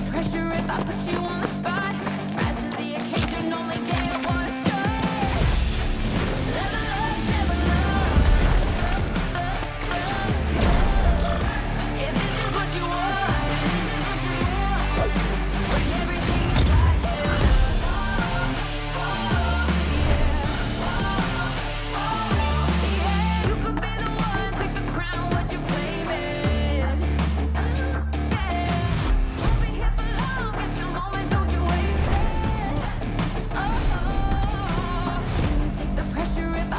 the pressure if I put you on the spot.